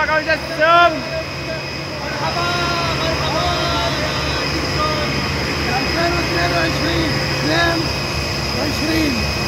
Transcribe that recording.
bà con dân sương Yeah.